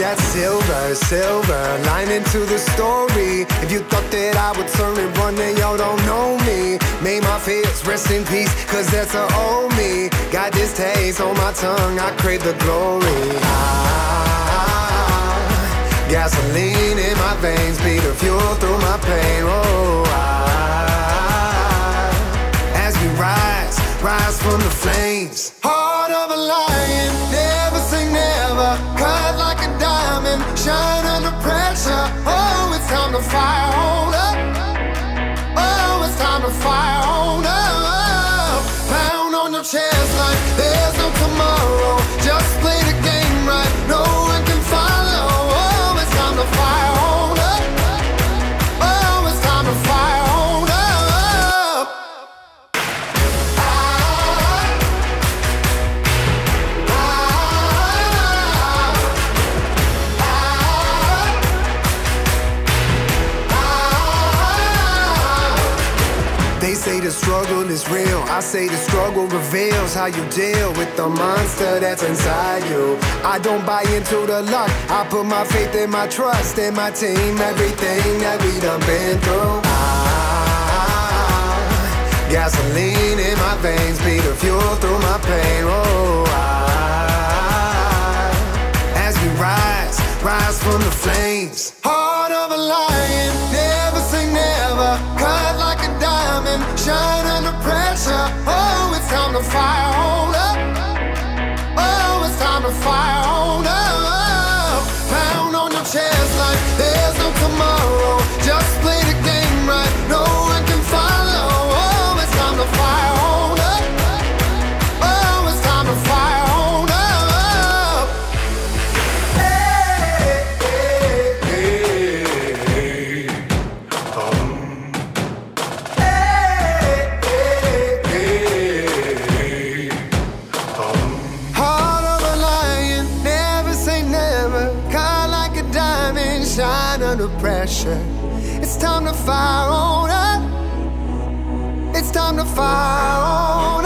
that silver, silver lining to the story. If you thought that I would turn and run, then y'all don't know me. May my fears rest in peace, cause that's a old me. Got this taste on my tongue, I crave the glory. Ah, gasoline in my veins, be the fuel through my pain. Oh, ah, as we rise, rise from the flames. Heart of a lion, a shine under pressure. Oh, it's time to fire on up. Oh, it's time to fire on up. Pound on your chest like there's no tomorrow. Just say the struggle is real. I say the struggle reveals how you deal with the monster that's inside you. I don't buy into the luck. I put my faith and my trust in my team. Everything that we done been through. Ah, gasoline in my veins, be the fuel through my pain. Oh, ah, as we rise, rise from the flames. Heart of a lion, never say never. Like shine under pressure. Oh, it's time to fire under pressure. It's time to fire on up. It's time to fire on